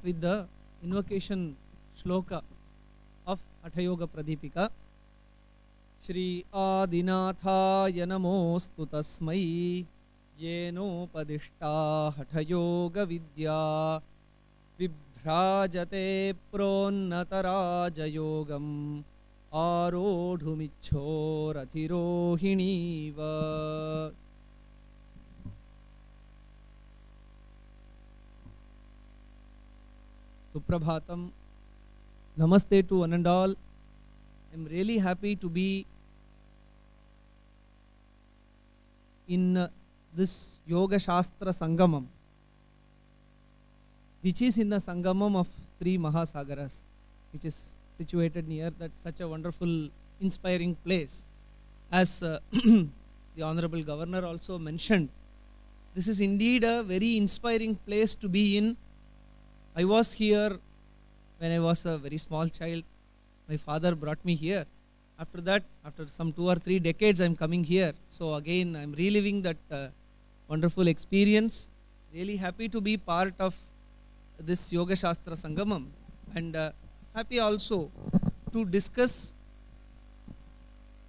the invocation shloka of Hathayoga Pradipika. Shri Adinathaya Namostu Tasmai Yenopadishta Hathayoga Vidya Vibhrajate Pronnatarajayogamam Suprabhatam. Namaste to one and all. I'm really happy to be in uh, this Yoga Shastra Sangamam, which is in the Sangamam of three Mahasagaras, which is situated near that such a wonderful, inspiring place. As uh, the Honorable Governor also mentioned, this is indeed a very inspiring place to be in. I was here when I was a very small child. My father brought me here. After that, after some two or three decades, I'm coming here. So again, I'm reliving that uh, wonderful experience. Really happy to be part of this Yoga Shastra Sangamam and uh, happy also to discuss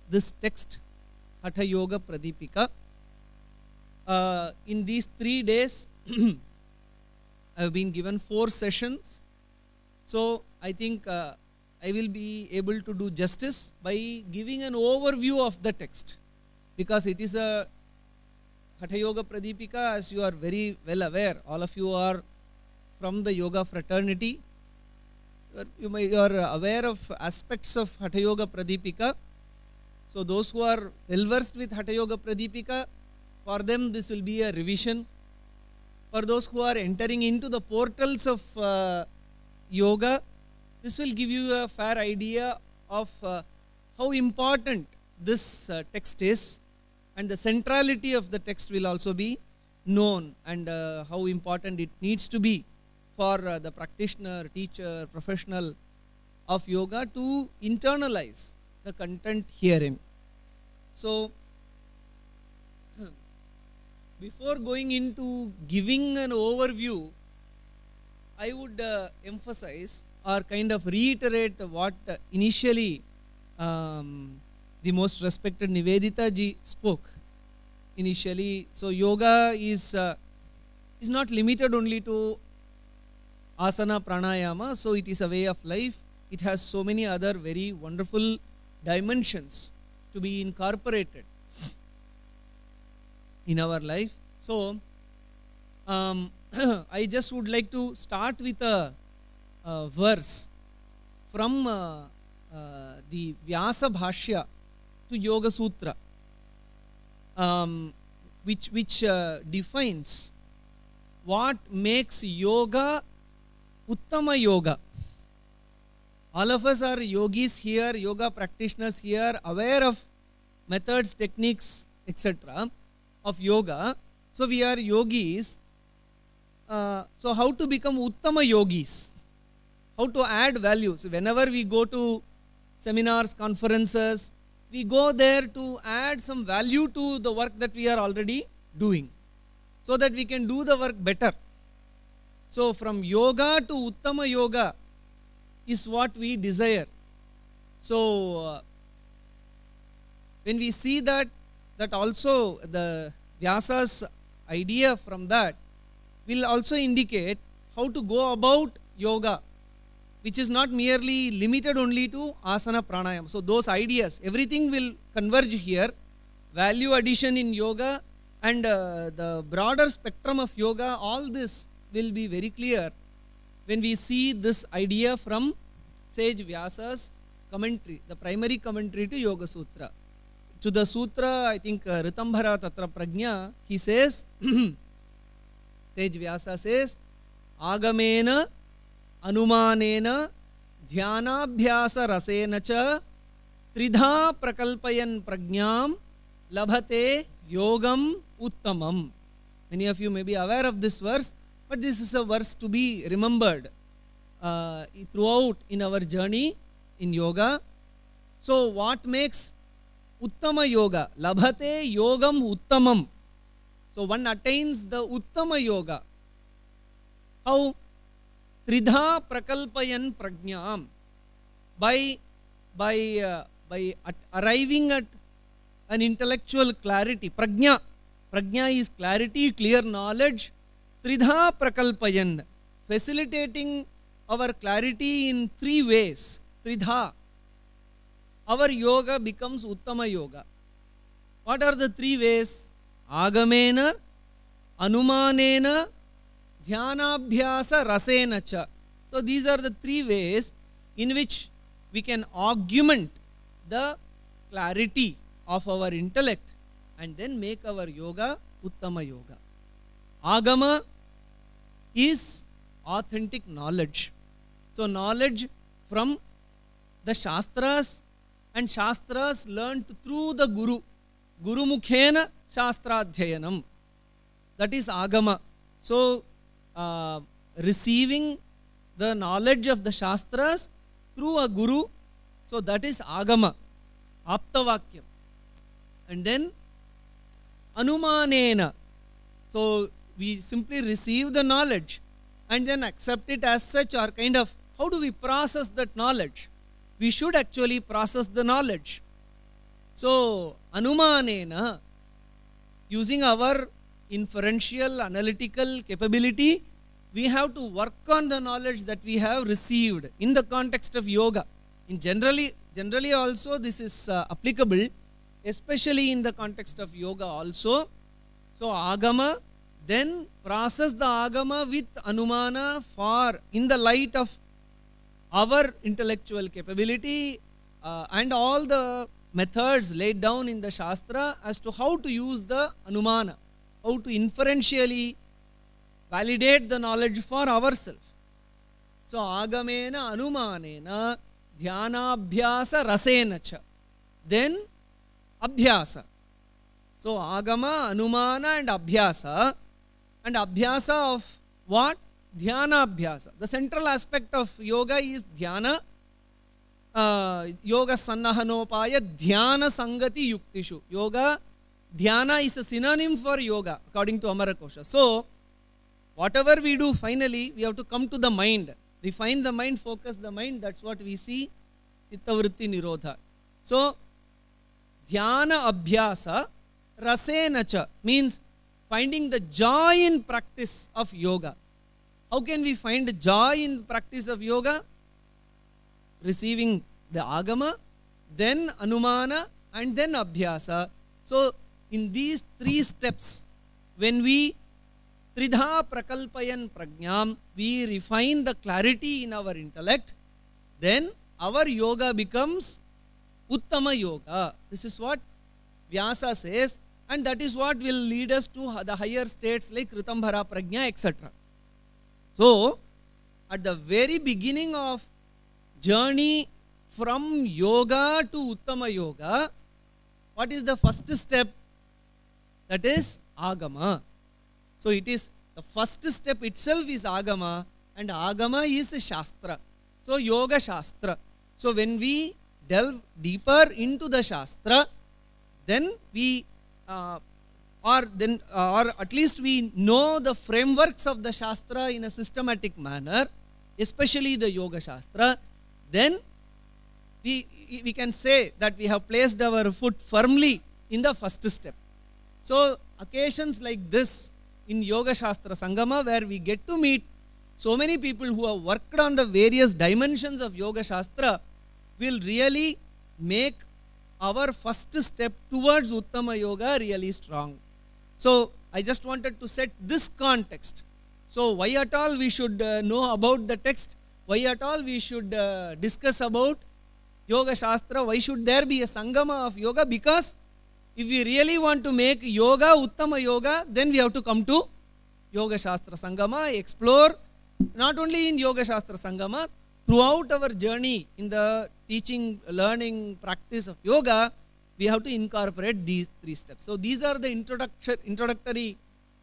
this text, Hatha Yoga Pradipika. Uh, in these three days, I have been given four sessions. So I think uh, I will be able to do justice by giving an overview of the text because it is a Hatha Yoga Pradipika as you are very well aware. All of you are from the yoga fraternity. You you are aware of aspects of Hatha Yoga Pradipika. So those who are well versed with Hatha Yoga Pradipika, for them this will be a revision for those who are entering into the portals of uh, yoga, this will give you a fair idea of uh, how important this uh, text is and the centrality of the text will also be known and uh, how important it needs to be for uh, the practitioner, teacher, professional of yoga to internalize the content herein. So, before going into giving an overview, I would uh, emphasize or kind of reiterate what uh, initially um, the most respected Nivedita ji spoke initially. So yoga is uh, is not limited only to asana pranayama. So it is a way of life. It has so many other very wonderful dimensions to be incorporated in our life. So, um, I just would like to start with a, a verse from uh, uh, the Vyasa Bhashya to Yoga Sutra, um, which, which uh, defines what makes yoga Uttama Yoga. All of us are yogis here, yoga practitioners here, aware of methods, techniques, etc of yoga. So we are yogis. Uh, so how to become uttama yogis? How to add value? So whenever we go to seminars, conferences, we go there to add some value to the work that we are already doing, so that we can do the work better. So from yoga to uttama yoga is what we desire. So uh, when we see that that also the Vyasa's idea from that will also indicate how to go about yoga, which is not merely limited only to asana pranayama. So those ideas, everything will converge here. Value addition in yoga and uh, the broader spectrum of yoga, all this will be very clear when we see this idea from sage Vyasa's commentary, the primary commentary to Yoga Sutra to the sutra, I think uh, Ritambhara Tatra Prajna, he says, Sage Vyasa says, Agamena Anumanena Dhyanabhyasa Rasena cha Tridha Prakalpayan Prajnam Labhate Yogam Uttamam. Many of you may be aware of this verse, but this is a verse to be remembered uh, throughout in our journey in yoga. So, what makes Uttamam. So, one attains the Uttama Yoga. How? Tridha Prakalpayan Prajnam. By, by, uh, by at arriving at an intellectual clarity. Prajna. Prajna is clarity, clear knowledge. Tridha Prakalpayan. Facilitating our clarity in three ways. Tridha. Our yoga becomes Uttama Yoga. What are the three ways? Agamena, Anumanena, Dhyanabhyasa, Rasena cha. So these are the three ways in which we can augment the clarity of our intellect and then make our yoga Uttama Yoga. Agama is authentic knowledge. So, knowledge from the Shastras and Shastras learnt through the Guru. Guru Mukhena Shastradhyayanam. That is Agama. So, uh, receiving the knowledge of the Shastras through a Guru, so that is Agama, Aptavakyam. And then Anumanena. So, we simply receive the knowledge and then accept it as such or kind of how do we process that knowledge? We should actually process the knowledge. So, Anumanena, using our inferential analytical capability, we have to work on the knowledge that we have received in the context of yoga. In generally, generally also this is uh, applicable, especially in the context of yoga also. So, Agama, then process the Agama with Anumana for in the light of our intellectual capability uh, and all the methods laid down in the Shastra as to how to use the Anumana, how to inferentially validate the knowledge for ourselves. So, Agamena Anumanena Dhyanabhyasa Rasena cha. Then Abhyasa. So, Agama, Anumana and Abhyasa and Abhyasa of what? Dhyana Abhyasa. The central aspect of yoga is Dhyana. Uh, yoga Sannahanopaya Dhyana Sangati Yuktishu. Yoga, Dhyana is a synonym for yoga according to Amarakosha. So, whatever we do finally, we have to come to the mind. Refine the mind, focus the mind. That's what we see. Chittavritti Nirodha. So, Dhyana Abhyasa Rasena cha means finding the joy in practice of yoga. How can we find joy in the practice of yoga? Receiving the agama, then anumana, and then abhyasa. So, in these three steps, when we tridha prakalpayan prajnam, we refine the clarity in our intellect, then our yoga becomes uttama yoga. This is what Vyasa says, and that is what will lead us to the higher states like Ritambhara Prajna, etc. So, at the very beginning of journey from yoga to Uttama yoga, what is the first step? That is Agama. So, it is the first step itself is Agama, and Agama is Shastra. So, Yoga Shastra. So, when we delve deeper into the Shastra, then we uh, or then uh, or at least we know the frameworks of the shastra in a systematic manner especially the yoga shastra then we we can say that we have placed our foot firmly in the first step so occasions like this in yoga shastra sangama where we get to meet so many people who have worked on the various dimensions of yoga shastra will really make our first step towards Uttama Yoga really strong. So, I just wanted to set this context. So, why at all we should uh, know about the text? Why at all we should uh, discuss about Yoga Shastra? Why should there be a Sangama of Yoga? Because if we really want to make Yoga Uttama Yoga, then we have to come to Yoga Shastra Sangama, explore not only in Yoga Shastra Sangama, throughout our journey in the teaching, learning, practice of yoga, we have to incorporate these three steps. So these are the introductory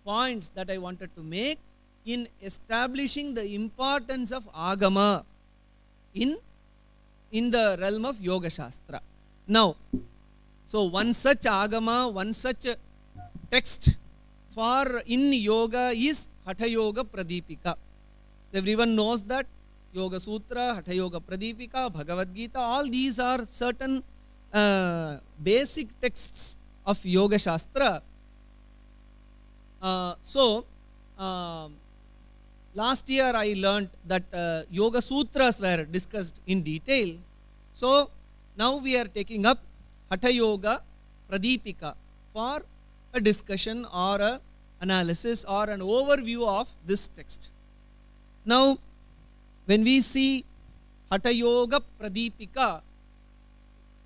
points that I wanted to make in establishing the importance of agama in, in the realm of yoga shastra. Now, so one such agama, one such text for in yoga is Hatha Yoga Pradipika. Everyone knows that Yoga Sutra, Hatha Yoga Pradipika, Bhagavad Gita, all these are certain basic texts of Yoga Shastra. So, last year I learnt that uh, Yoga Sutras were discussed in detail. So, now we are taking up Hatha Yoga Pradipika for a discussion or a analysis or an overview of this text. Now, when we see Hatha Yoga Pradipika,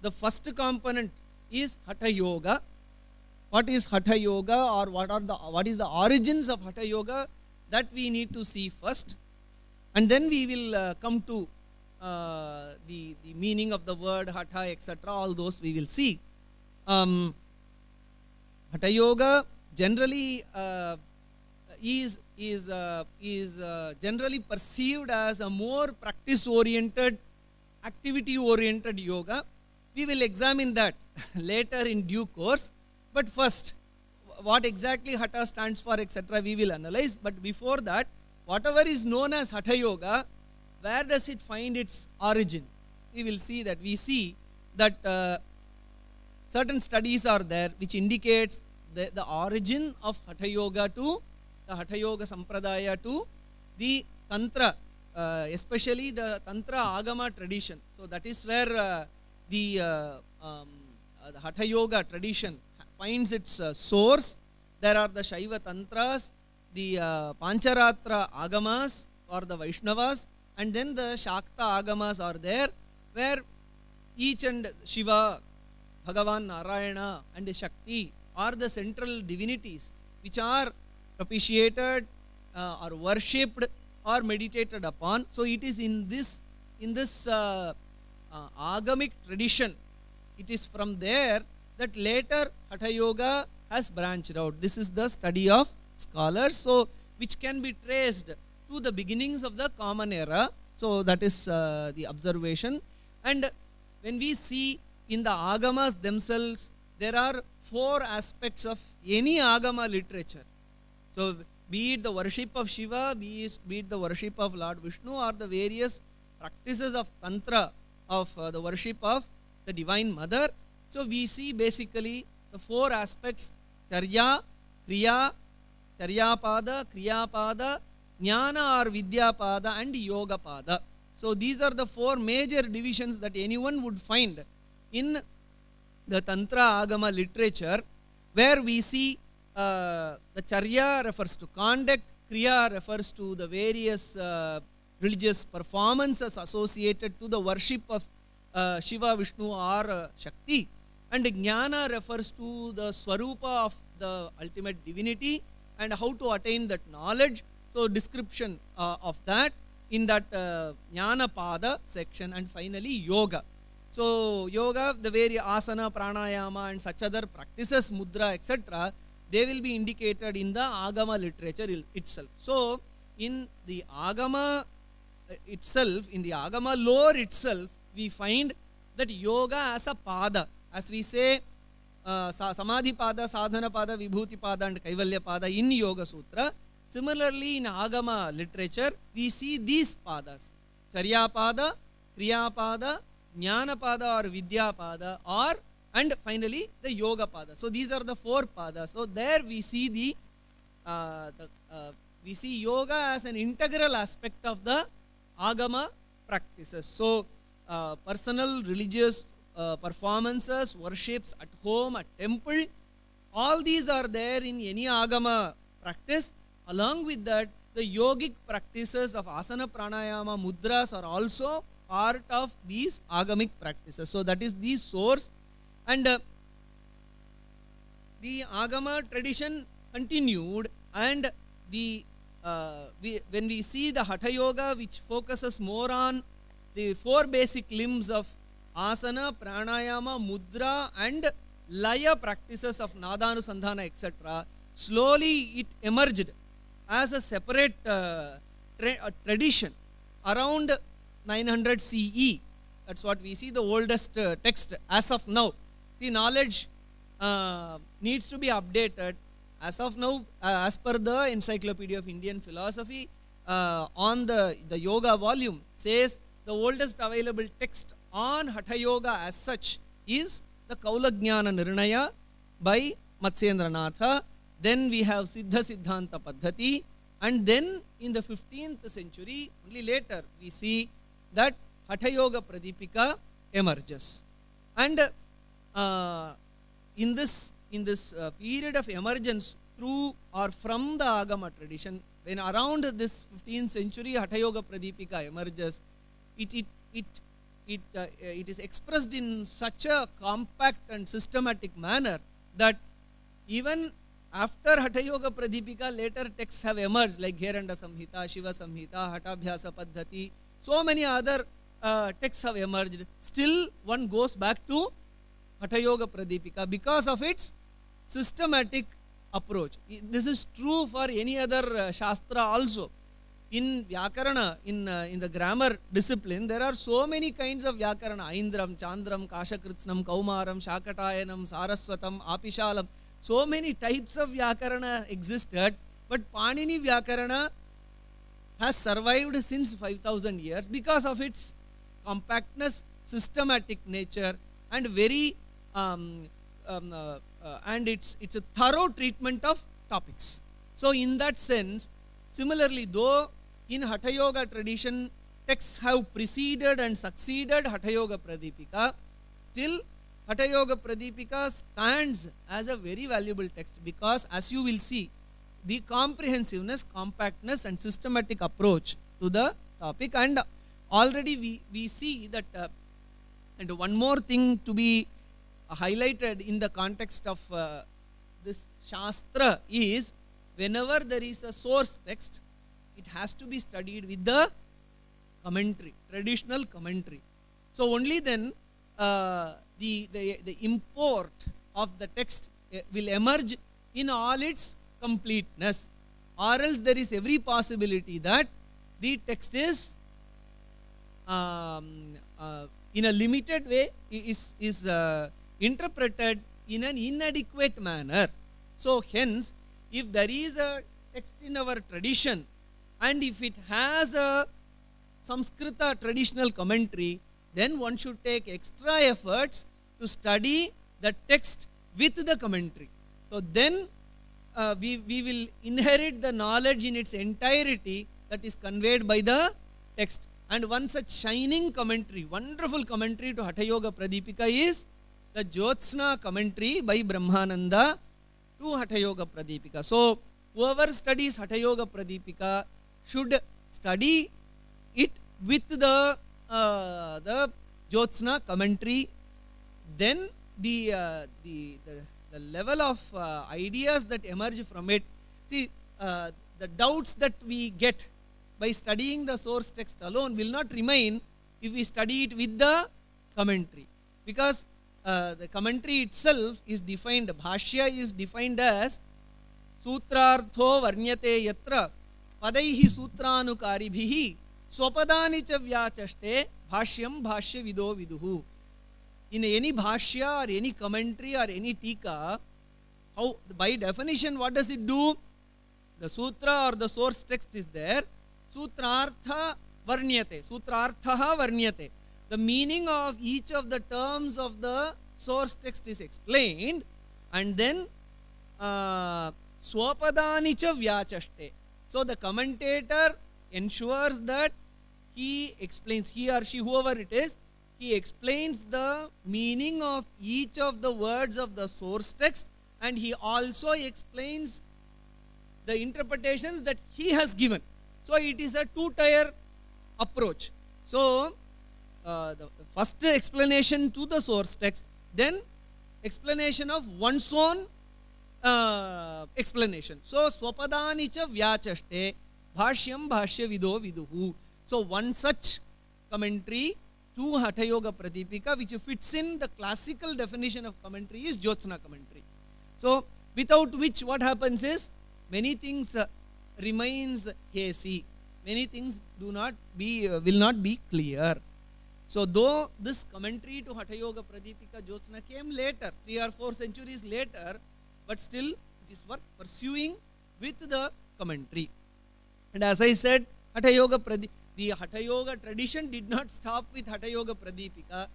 the first component is Hatha Yoga. What is Hatha Yoga or what are the what is the origins of Hatha Yoga that we need to see first, and then we will uh, come to uh, the the meaning of the word Hatha etc. All those we will see. Um, Hatha Yoga generally uh, is is uh, is uh, generally perceived as a more practice oriented activity oriented yoga we will examine that later in due course. But first what exactly hatha stands for etc we will analyze. But before that whatever is known as hatha yoga where does it find its origin? We will see that we see that uh, certain studies are there which indicates the, the origin of hatha yoga to the hatha yoga sampradaya to the tantra uh, especially the tantra agama tradition. So that is where uh, the, uh, um, uh, the hatha yoga tradition finds its uh, source. There are the shaiva tantras the uh, pancharatra agamas or the vaishnavas and then the shakta agamas are there where each and shiva bhagavan narayana and shakti are the central divinities which are propitiated uh, or worshipped or meditated upon. So it is in this in this uh, uh, agamic tradition. It is from there that later hatha yoga has branched out. This is the study of scholars so which can be traced to the beginnings of the common era. So that is uh, the observation. And when we see in the agamas themselves there are four aspects of any agama literature. So be it the worship of shiva be it, be it the worship of lord vishnu or the various practices of tantra of uh, the worship of the divine mother. So we see basically the four aspects charya kriya charyapada kriyapada jnana or vidyapada and Yoga yogapada. So these are the four major divisions that anyone would find in the tantra agama literature where we see uh, the charya refers to conduct kriya refers to the various uh, religious performances associated to the worship of uh, shiva vishnu or uh, shakti. And jnana refers to the swarupa of the ultimate divinity and how to attain that knowledge. So description uh, of that in that uh, jnana pada section and finally yoga. So yoga the various asana pranayama and such other practices mudra etc they will be indicated in the agama literature itself. So in the agama itself in the agama lore itself we find that yoga as a pada as we say uh, samadhi pada sadhana pada vibhuti pada and kaivalya pada in yoga sutra. Similarly in agama literature we see these padas. Charya pada kriya pada jnana pada or vidya pada or and finally the yoga pada. So these are the four padas. So there we see the, uh, the uh, we see yoga as an integral aspect of the agama practices. So uh, personal religious uh, performances worships at home at temple all these are there in any agama practice. Along with that the yogic practices of asana pranayama mudras are also part of these agamic practices. So that is the source. And uh, the agama tradition continued and the uh, we, when we see the hatha yoga which focuses more on the four basic limbs of asana pranayama mudra and laya practices of nadanusandhana etc slowly it emerged as a separate uh, tra- tradition around 900 CE That's what we see the oldest uh, text as of now. See, knowledge uh, needs to be updated. As of now, uh, as per the Encyclopedia of Indian Philosophy, uh, on the, the yoga volume, says the oldest available text on Hatha Yoga as such is the Kaulagnana Nirnaya by Matsyendranath. Then we have Siddha Siddhanta Paddhati. And then in the 15th century, only later, we see that Hatha Yoga Pradipika emerges. And uh, in this, in this uh, period of emergence through or from the Agama tradition, when around this 15th century Hatha Yoga Pradipika emerges, it, it, it, it, uh, it is expressed in such a compact and systematic manner that even after Hatha Yoga Pradipika, later texts have emerged like Gheranda Samhita, Shiva Samhita, Hathabhyasa Paddhati, so many other uh, texts have emerged. Still, one goes back to Hatha Yoga Pradipika because of its systematic approach. This is true for any other uh, Shastra also. In Vyakarana, in, uh, in the grammar discipline, there are so many kinds of Vyakarana Aindram, Chandram, Kashakritsnam, Kaumaram, Shakatayanam, Saraswatam, Apishalam. So many types of Vyakarana existed, but Panini Vyakarana has survived since 5000 years because of its compactness, systematic nature, and very um, um, uh, uh, and it's it's a thorough treatment of topics. So in that sense, similarly, though in Hatha Yoga tradition texts have preceded and succeeded Hatha Yoga Pradipika, still Hatha Yoga Pradipika stands as a very valuable text because as you will see, the comprehensiveness, compactness and systematic approach to the topic and already we, we see that uh, and one more thing to be highlighted in the context of uh, this Shastra is whenever there is a source text, it has to be studied with the commentary, traditional commentary. So only then uh, the, the, the import of the text uh, will emerge in all its completeness or else there is every possibility that the text is um, uh, in a limited way is, is uh, interpreted in an inadequate manner. So hence, if there is a text in our tradition and if it has a Samskrita traditional commentary, then one should take extra efforts to study the text with the commentary. So then uh, we, we will inherit the knowledge in its entirety that is conveyed by the text. And one such shining commentary, wonderful commentary to Hatha Yoga Pradipika is the Jyotsna commentary by Brahmananda to Hatha Yoga Pradipika. So, whoever studies Hatha Yoga Pradipika should study it with the uh, the Jyotsna commentary. Then the, uh, the, the level of uh, ideas that emerge from it. See, uh, the doubts that we get by studying the source text alone will not remain if we study it with the commentary. Because uh, the commentary itself is defined, Bhashya is defined as Sutrartho Varnyate Yatra Padaihi Sutranukaribihi Swapadani Chavyachashte Bhashyam Bhashya Vido Viduhu. In any Bhashya or any commentary or any Tika, how by definition what does it do? The Sutra or the source text is there. Sutrartha Varnyate. Sutrartha Varnyate. The meaning of each of the terms of the source text is explained and then uh, swapadani cha vyachaste. So the commentator ensures that he explains, he or she, whoever it is, he explains the meaning of each of the words of the source text and he also explains the interpretations that he has given. So it is a two-tier approach. So uh, the, first explanation to the source text, then explanation of one's own uh, explanation. So swapadani cha vyachaste bhashyam bhashya vido viduhu. So one such commentary to Hatha Yoga Pradipika which fits in the classical definition of commentary is Jyotsna commentary. So without which what happens is many things uh, remains hazy. Many things do not be, uh, will not be clear. So though this commentary to Hatha Yoga Pradipika Jyotsna came later, three or four centuries later, but still it is worth pursuing with the commentary. And as I said, Hatha Yoga Pradipika, the Hatha Yoga tradition did not stop with Hatha Yoga Pradipika.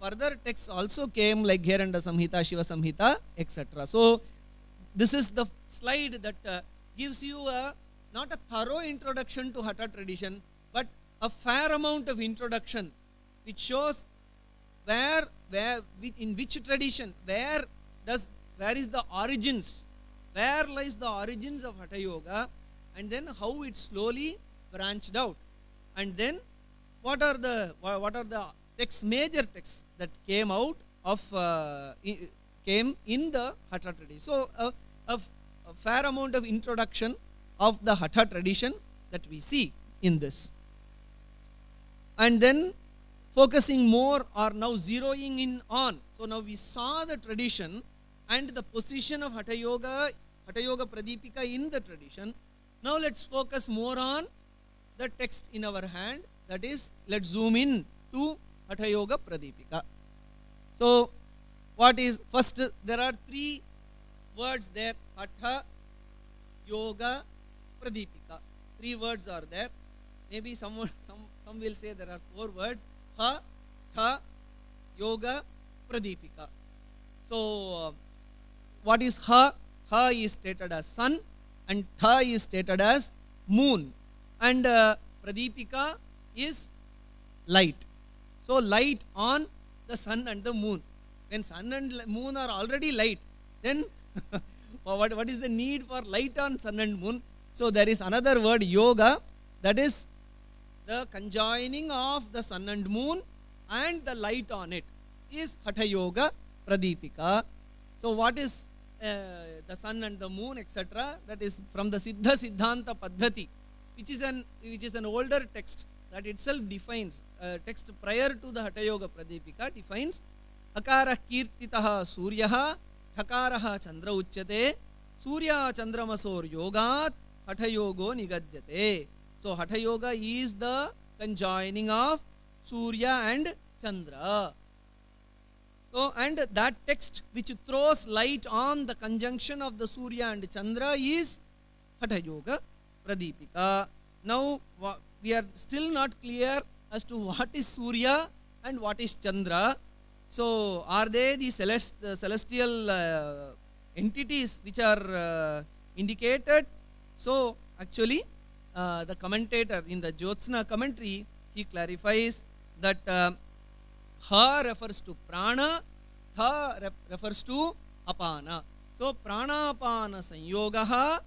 Further texts also came like Gheranda Samhita, Shiva Samhita, etc. So this is the slide that uh, gives you a not a thorough introduction to Hatha tradition, but a fair amount of introduction, which shows where, where, in which tradition, where does, where is the origins, where lies the origins of Hatha Yoga, and then how it slowly branched out, and then what are the what are the texts, major texts that came out of uh, came in the Hatha tradition. So uh, a, a fair amount of introduction of the Hatha tradition that we see in this. And then focusing more or now zeroing in on. So now we saw the tradition and the position of Hatha Yoga, Hatha Yoga Pradipika in the tradition. Now let's focus more on the text in our hand. That is, let's zoom in to Hatha Yoga Pradipika. So, what is first? There are three words there Hatha, Yoga, Pradipika. Three words are there. Maybe someone, some, some will say there are four words Ha, Tha, Yoga, Pradipika. So, uh, what is Ha? Ha is stated as sun and Tha is stated as moon and uh, Pradipika is light. So, light on the sun and the moon. When sun and moon are already light, then what, what is the need for light on sun and moon? So there is another word yoga that is light on it is Hatha Yoga Pradipika. So what is uh, the sun and the moon etc. that is from the Siddha Siddhanta Paddhati which is an which is an older text that itself defines uh, text prior to the Hatha Yoga Pradipika defines Akara Kirtitaha Suryaha Thakaraha Chandra Uchyate Surya Chandramasor Yogat Hatha Yogo Nigadyate. So Hatha Yoga is the conjoining of Surya and Chandra. So and that text which throws light on the conjunction of the Surya and Chandra is Hatha Yoga Pradipika. Now we are still not clear as to what is Surya and what is Chandra. So are they the celest, uh, celestial uh, entities which are uh, indicated? So actually uh, the commentator in the Jyotsna commentary he clarifies that uh, Ha refers to prana, Tha ref refers to apana. So prana apana sanyogaha,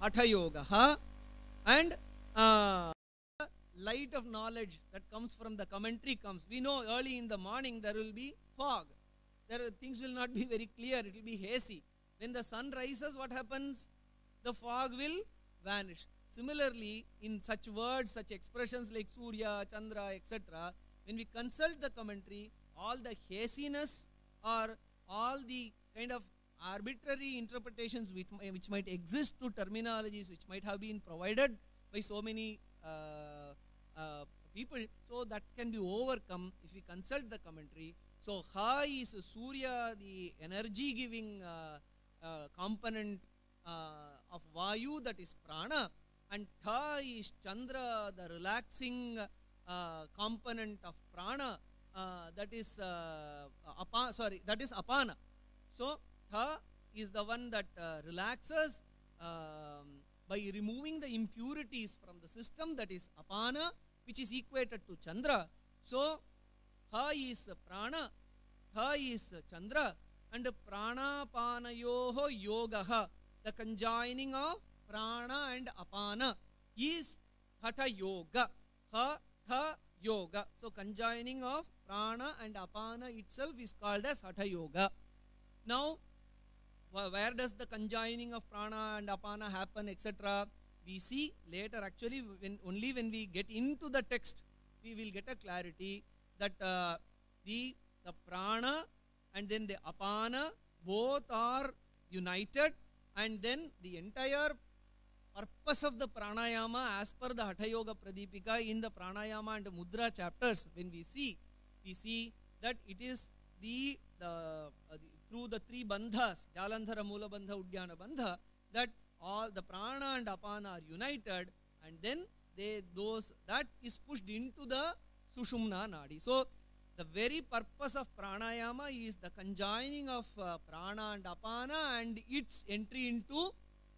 hatha yogaha and uh, light of knowledge that comes from the commentary comes. We know early in the morning there will be fog. There things will not be very clear. It will be hazy. When the sun rises, what happens? The fog will vanish. Similarly, in such words, such expressions like Surya, Chandra, etc., when we consult the commentary, all the haziness or all the kind of arbitrary interpretations which, which might exist to terminologies which might have been provided by so many uh, uh, people, so that can be overcome if we consult the commentary. So, Ha is Surya, the energy giving uh, uh, component uh, of Vayu, that is prana, and Tha is Chandra, the relaxing uh, component of prana, uh, that is uh, apa, sorry, that is apana. So, Tha is the one that relaxes um, by removing the impurities from the system, that is apana, which is equated to Chandra. So, Tha is prana, Tha is Chandra, and pranapanayoho yogaha, the conjoining of prana and apana is hatha yoga. Ha, tha, yoga. So conjoining of prana and apana itself is called as hatha yoga. Now, where does the conjoining of prana and apana happen, etc.? We see later actually when only when we get into the text, we will get a clarity that uh, the, the prana and then the apana both are united and then the entire purpose of the pranayama as per the Hatha Yoga Pradipika in the pranayama and mudra chapters when we see we see that it is the, uh, through the three bandhas, Jalandhara, Mula Bandha, Udyana Bandha, that all the prana and apana are united and then they those that is pushed into the Sushumna Nadi. So the very purpose of pranayama is the conjoining of uh, prana and apana and its entry into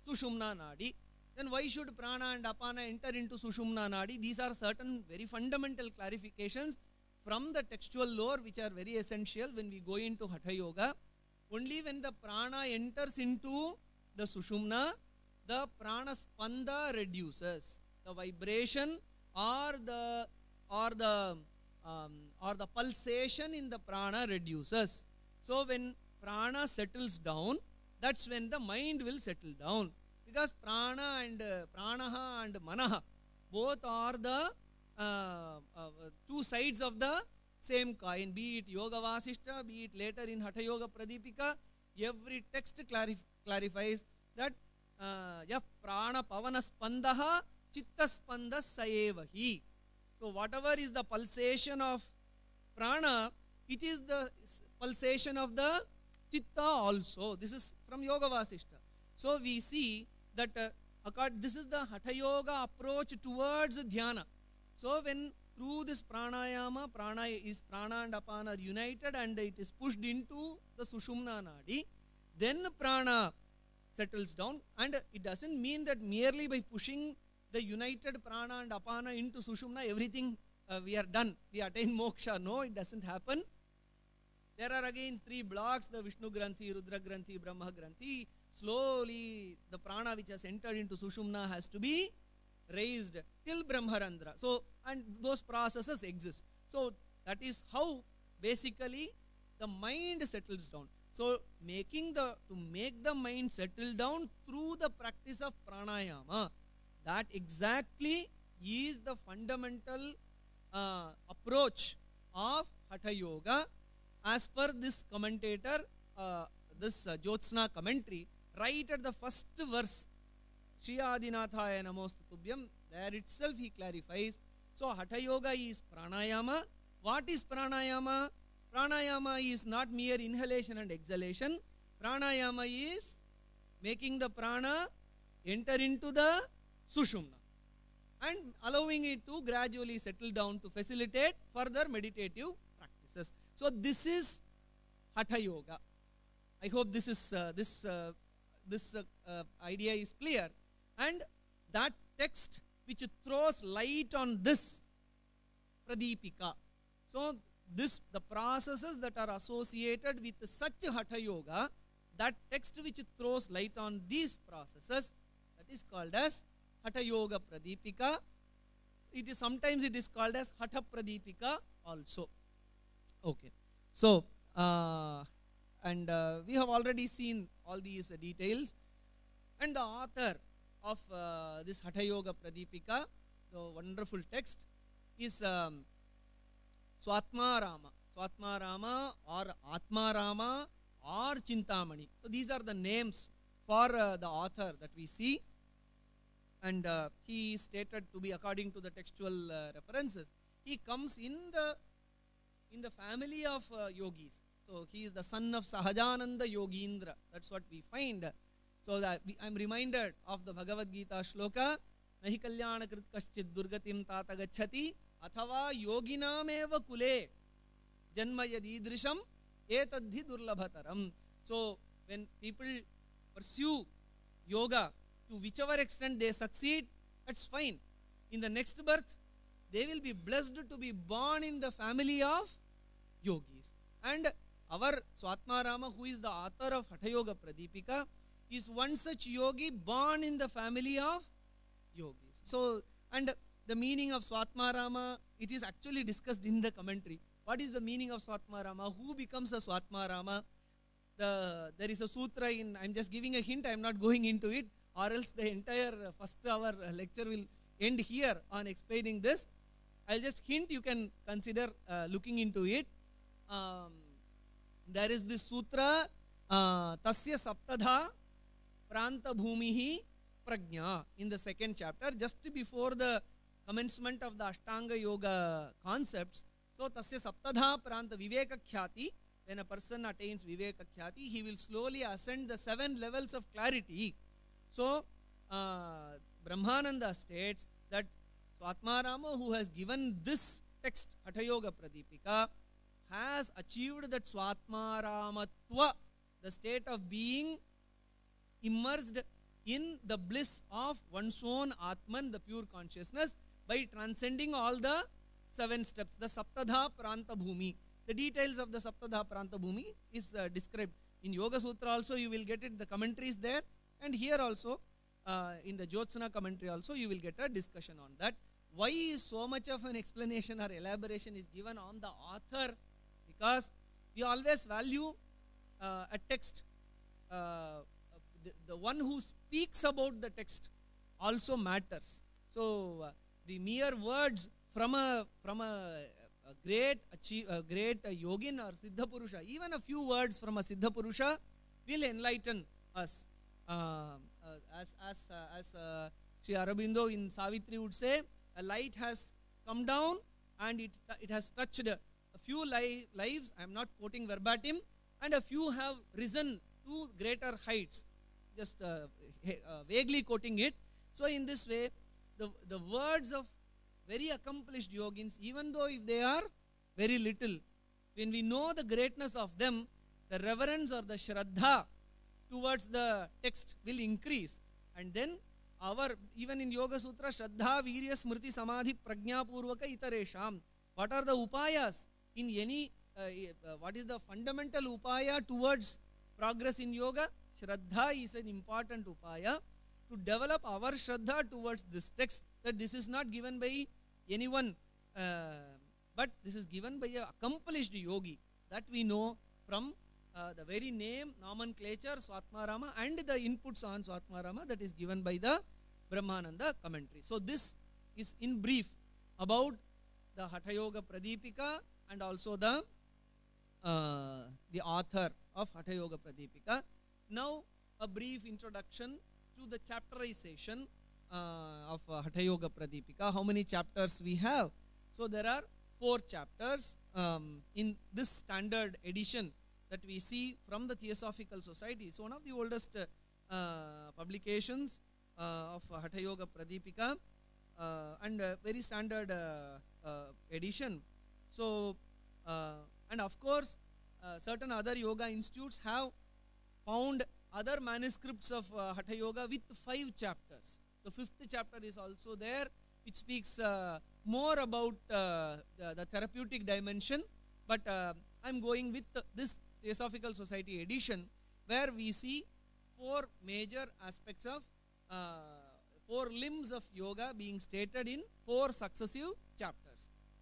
Sushumna Nadi. Then why should prana and apana enter into Sushumna Nadi? These are certain very fundamental clarifications from the textual lore which are very essential when we go into Hatha Yoga. Only when the prana enters into the Sushumna, the prana spanda reduces. The vibration or the or the um, or the pulsation in the prana reduces. So when prana settles down, that's when the mind will settle down. Because prana and uh, pranaha and manaha both are the uh, uh, two sides of the same coin, be it Yoga Vasishta, be it later in Hatha Yoga Pradipika, every text clarif- clarifies that uh, yah prana pavana spandaha chitta spanda saevahi. So whatever is the pulsation of prana, it is the pulsation of the chitta also. This is from Yoga Vasishta. So we see that uh, this is the Hatha Yoga approach towards dhyana. So when through this pranayama, prana is prana and apana are united and it is pushed into the Sushumna Nadi, then prana settles down and it doesn't mean that merely by pushing the united prana and apana into Sushumna, everything uh, we are done, we attain moksha. No, it doesn't happen. There are again three blocks the Vishnu Granthi, Rudra Granthi, Brahma Granthi. Slowly, the prana which has entered into Sushumna has to be raised till Brahmarandra. So, and those processes exist. So, that is how basically the mind settles down. So, making the to make the mind settle down through the practice of pranayama, that exactly is the fundamental uh, approach of Hatha Yoga as per this commentator, uh, this uh, Jyotsna commentary, right at the first verse, Shri Adinathaya Namostu there itself he clarifies. So, Hatha Yoga is pranayama. What is pranayama? Pranayama is not mere inhalation and exhalation. Pranayama is making the prana enter into the sushumna and allowing it to gradually settle down to facilitate further meditative practices. So this is Hatha Yoga. I hope this is uh, this uh, this uh, uh, idea is clear, and that text which throws light on this Pradipika. So this the processes that are associated with such Hatha Yoga, that text which throws light on these processes, that is called as Hatha Yoga Pradipika. It is sometimes it is called as Hatha Pradipika also. Okay. So, uh, and uh, we have already seen all these uh, details. And the author of uh, this Hatha Yoga Pradipika, the wonderful text, is um, Swatma Rama. Swatma Rama or Atma Rama or Chintamani. So, these are the names for uh, the author that we see and uh, he is stated to be according to the textual uh, references he comes in the in the family of yogis so he is the son of sahajananda yogindra that's what we find so that i'm reminded of the bhagavad gita shloka nahi kalyana krit kaschid durgatim tata gacchati athava yoginamev kule janma yadidrisham etadhi durlabhataram so when people pursue yoga to whichever extent they succeed, that's fine. In the next birth, they will be blessed to be born in the family of yogis. And our Swatmarama, who is the author of Hatha Yoga Pradipika, is one such yogi born in the family of yogis. So, and the meaning of Swatmarama, it is actually discussed in the commentary. What is the meaning of Swatmarama? Who becomes a Swatmarama? The, there is a sutra in, I'm just giving a hint, I'm not going into it or else the entire first hour lecture will end here on explaining this. I'll just hint you can consider uh, looking into it. Um, there is this sutra, uh, Tasya Saptadha Pranta Bhumihi Prajna in the second chapter, just before the commencement of the Ashtanga Yoga concepts. So tasya saptadha pranta viveka khyati. When a person attains viveka khyati, he will slowly ascend the seven levels of clarity. So uh, Brahmananda states that Swatmarama, who has given this text, Hatha Yoga Pradipika, has achieved that Swatmaramatva, the state of being immersed in the bliss of one's own Atman, the pure consciousness, by transcending all the seven steps, the Saptadha Pranta Bhumi. The details of the Saptadha Pranta Bhumi is uh, described in Yoga Sutra also, you will get it, the commentary is there, and here also, uh, in the Jyotsna commentary also, you will get a discussion on that. Why is so much of an explanation or elaboration is given on the author? Because we always value uh, a text uh, the, the one who speaks about the text also matters. So uh, the mere words from a from a, a great achieve, a great yogin or siddha purusha, even a few words from a siddha purusha will enlighten us. Uh, uh, as as uh, as uh, Sri Aurobindo in Savitri would say, a light has come down and it it has touched few li- lives. I am not quoting verbatim, and a few have risen to greater heights just uh, uh, vaguely quoting it. So, in this way, the, the words of very accomplished yogins, even though if they are very little, when we know the greatness of them, the reverence or the shraddha towards the text will increase. And then our, even in Yoga Sutra, shraddha, virya, smriti, samadhi, prajna, purvaka, itaresham. What are the upayas in any, uh, uh, what is the fundamental upaya towards progress in yoga? Shraddha is an important upaya to develop our Shraddha towards this text that this is not given by anyone uh, but this is given by a accomplished yogi that we know from uh, the very name, nomenclature, Swatmarama and the inputs on Swatmarama that is given by the Brahmananda commentary. So this is in brief about the Hatha Yoga Pradipika and also the uh, the author of Hatha Yoga Pradipika. Now, a brief introduction to the chapterization uh, of uh, Hatha Yoga Pradipika. How many chapters we have? So, there are four chapters um, in this standard edition that we see from the Theosophical Society. It's one of the oldest uh, publications uh, of Hatha Yoga Pradipika uh, and very standard uh, edition. So, uh, and of course, uh, certain other yoga institutes have found other manuscripts of uh, Hatha Yoga with five chapters. The fifth chapter is also there, which speaks more about the, the therapeutic dimension. But I'm going with this Theosophical Society edition, where we see four major aspects of uh, four limbs of yoga being stated in four successive chapters.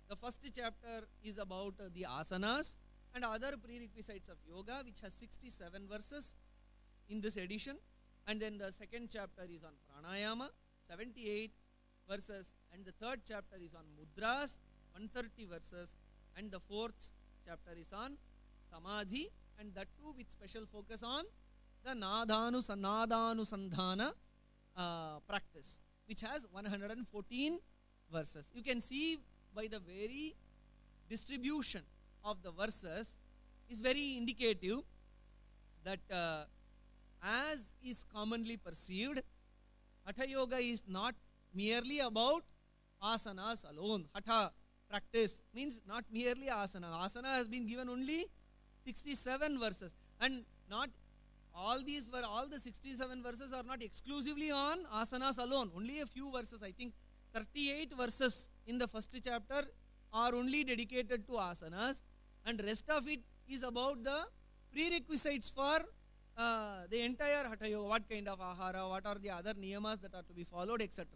The first chapter is about the asanas and other prerequisites of yoga, which has 67 verses in this edition. And then the second chapter is on pranayama, 78 verses. And the third chapter is on mudras, 130 verses. And the fourth chapter is on samadhi, and that too with special focus on the nadhanu nadhanusandhana uh, practice, which has 114 verses. You can see by the very distribution of the verses is very indicative that uh, as is commonly perceived, Hatha Yoga is not merely about asanas alone. Hatha practice means not merely asana. Asana has been given only 67 verses and not all these were all the 67 verses are not exclusively on asanas alone. Only a few verses, I think 38 verses in the first chapter are only dedicated to asanas and rest of it is about the prerequisites for uh, the entire Hatha Yoga, what kind of ahara, what are the other niyamas that are to be followed, etc.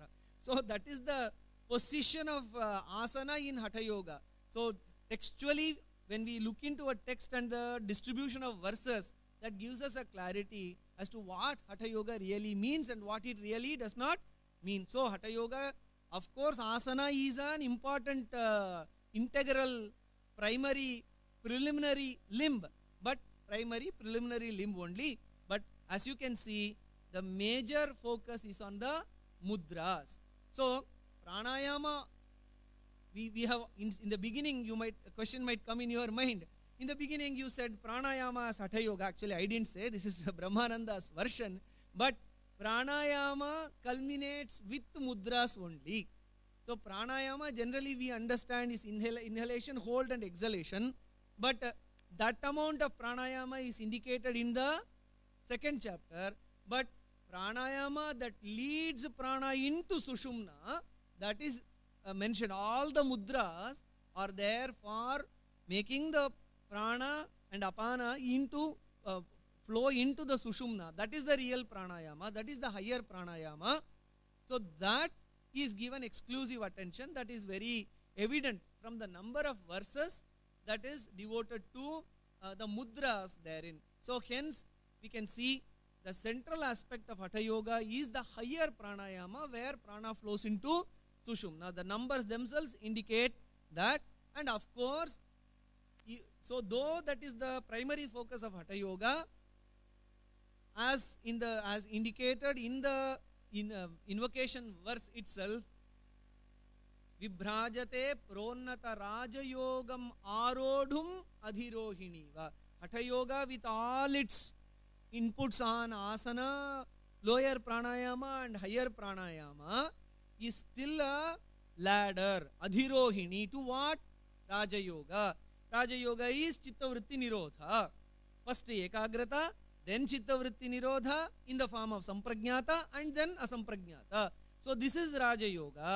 So that is the position of uh, asana in Hatha Yoga. So textually, when we look into a text and the distribution of verses, that gives us a clarity as to what Hatha Yoga really means and what it really does not mean. So Hatha Yoga, of course, asana is an important uh, integral primary preliminary limb, but primary preliminary limb only. But as you can see, the major focus is on the mudras. So pranayama, we, we have in, in the beginning you might a question might come in your mind. In the beginning you said pranayama as hatha actually i didn't say. This is brahmananda's version. But pranayama culminates with mudras only. So pranayama generally we understand is inhal- inhalation hold and exhalation. But uh, that amount of pranayama is indicated in the second chapter. But pranayama that leads prana into sushumna that is uh, mentioned all the mudras are there for making the prana and apana into uh, flow into the sushumna. That is the real pranayama. That is the higher pranayama. So that is given exclusive attention. That is very evident from the number of verses that is devoted to uh, the mudras therein. So hence we can see the central aspect of hatha yoga is the higher pranayama where prana flows into sushumna. The numbers themselves indicate that. And of course so though that is the primary focus of hatha yoga as in the as indicated in the in uh, invocation verse itself विभ्राजते प्रोन्नत राजयोगम आरोढ़ुम अधिरोहिणी व हठ yoga with all its inputs on asana lower pranayama and higher pranayama is still a ladder adhirohini to what? Raja yoga raja yoga is chitta vritti nirodha. First ekagrata then chitta vritti nirodha in the form of sampragnata and then asampragnata so this is raja yoga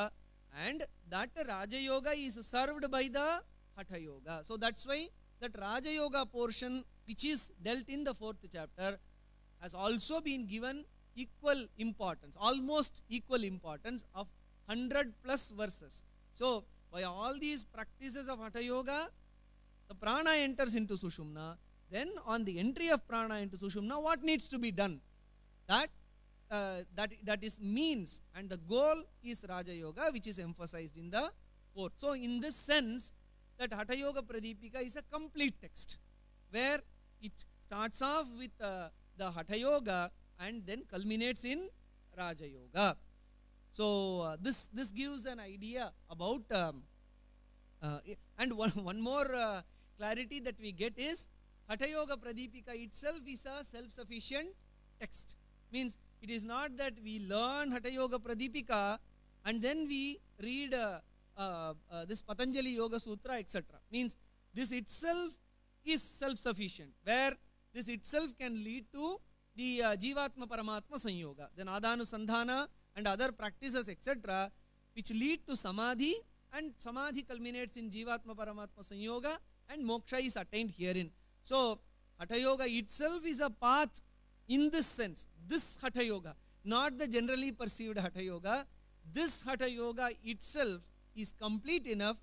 and that raja yoga is served by the hatha yoga so that's why that raja yoga portion which is dealt in the fourth chapter has also been given equal importance almost equal importance of 100 plus verses so by all these practices of hatha yoga the prana enters into sushumna then on the entry of prana into sushumna what needs to be done? That uh, that that is means and the goal is raja yoga which is emphasized in the fourth. So in this sense that hatha yoga pradipika is a complete text where it starts off with uh, the hatha yoga and then culminates in raja yoga. So uh, this this gives an idea about um, uh, and one, one more uh, clarity that we get is Hatha Pradipika itself is a self-sufficient text. Means it is not that we learn Hatha Pradipika and then we read uh, uh, uh, this Patanjali Yoga Sutra, etc. Means this itself is self-sufficient, where this itself can lead to the uh, Jivatma Paramatma Sanyoga, then Nadanusandhana and other practices, etc., which lead to Samadhi and Samadhi culminates in Jivatma Paramatma Sanyoga and moksha is attained herein. So, Hatha Yoga itself is a path in this sense, this Hatha Yoga, not the generally perceived Hatha Yoga. This Hatha Yoga itself is complete enough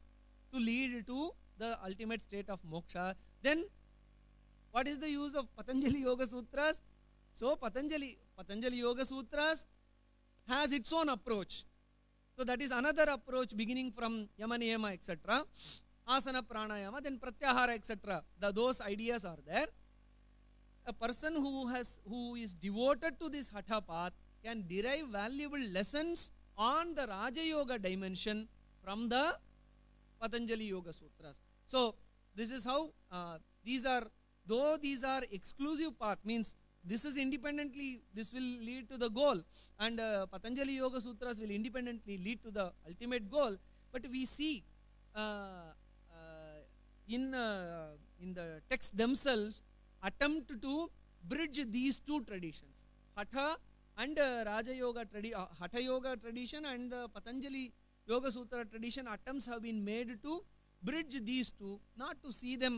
to lead to the ultimate state of moksha. Then, what is the use of Patanjali Yoga Sutras? So, Patanjali, Patanjali Yoga Sutras has its own approach. So that is another approach beginning from yama niyama etc. Asana pranayama, then pratyahara etc. The, those ideas are there. A person who has who is devoted to this hatha path can derive valuable lessons on the Raja Yoga dimension from the Patanjali Yoga Sutras. So this is how uh, these are though these are exclusive path means this is independently this will lead to the goal and uh, patanjali yoga sutras will independently lead to the ultimate goal but we see uh, in uh, in the text themselves attempt to bridge these two traditions hatha and uh, raja yoga tradi- uh, hatha yoga tradition and the patanjali yoga sutra tradition attempts have been made to bridge these two not to see them